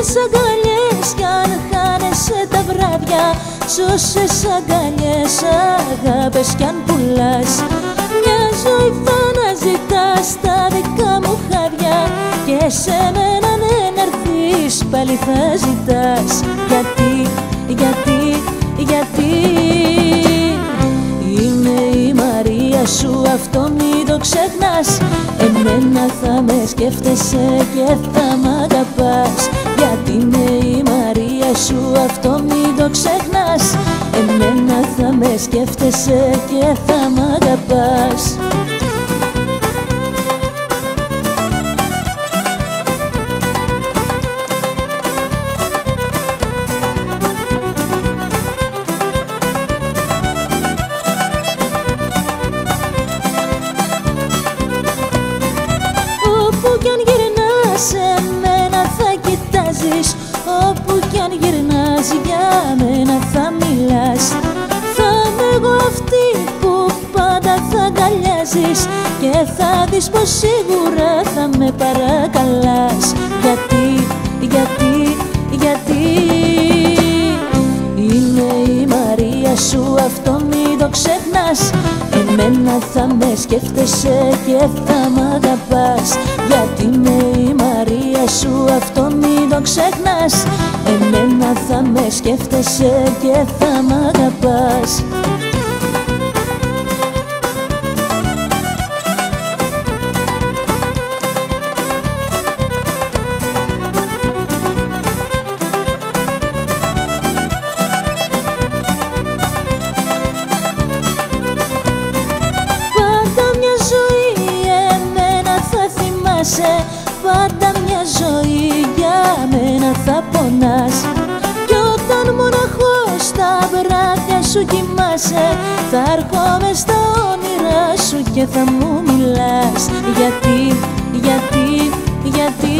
Σώσες αγκαλιές κι αν χάνεσαι τα βράδια Σώσες αγκαλιές, αγάπες κι αν πουλάς. Μια ζωή θα αναζητάς τα δικά μου χάδια Και σε μένα ναι να έρθεις πάλι θα ζητάς αυτό μην το ξεχνάς. Εμένα θα με σκέφτεσαι και θα μ' αγαπάς. Γιατί είμαι η Μαρία σου αυτό μην το ξεχνάς. Εμένα θα με σκέφτεσαι και θα μ' αγαπάς Όπου κι αν γυρνάς για μένα θα μιλάς. Θα είμαι εγώ αυτή που πάντα θα αγκαλιάζεις Και θα δεις πως σίγουρα θα με παρακαλάς. Γιατί, γιατί, γιατί Είμαι η Μαρία σου αυτό μην το ξεχνάς. Εμένα θα με σκέφτεσαι και θα μ' αγαπάς ξεχνάς. Εμένα θα με σκέφτεσαι και θα μ' αγαπάς. Πάντα κοιμάσαι Θα έρχομαι στα όνειρά σου και θα μου μιλάς. Γιατί, γιατί, γιατί.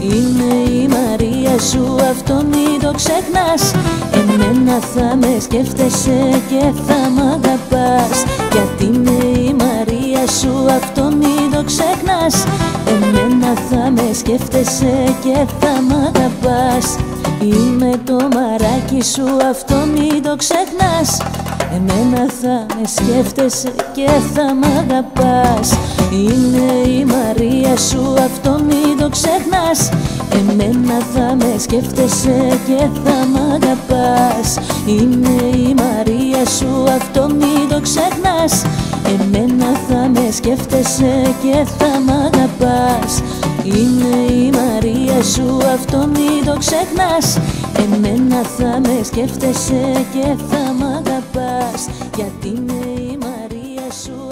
Είμαι η Μαρία σου αυτό μην το ξεχνάς. Εμένα θα με σκέφτεσαι και θα μ' αγαπάς. Γιατί είμαι η Μαρία σου αυτό μην το ξεχνάς. Εμένα θα με σκέφτεσαι και θα μ' αγαπάς Είμαι το μαράκι σου αυτό μην το ξεχνάς. Εμένα θα με σκέφτεσαι και θα μ' αγαπάς. Είμαι η Μαρία σου αυτό μην το ξεχνάς. Εμένα θα με σκέφτεσαι και θα μ' αγαπάς. Είμαι η Μαρία σου αυτό μην το ξεχνάς. Εμένα θα με σκέφτεσαι και θα μ' αγαπάς. Είμαι η Μαρία σου αυτό μην το ξεχνάς. Εμένα θα με σκέφτεσαι και θα μ' αγαπάς. Γιατί είμαι η Μαρία σου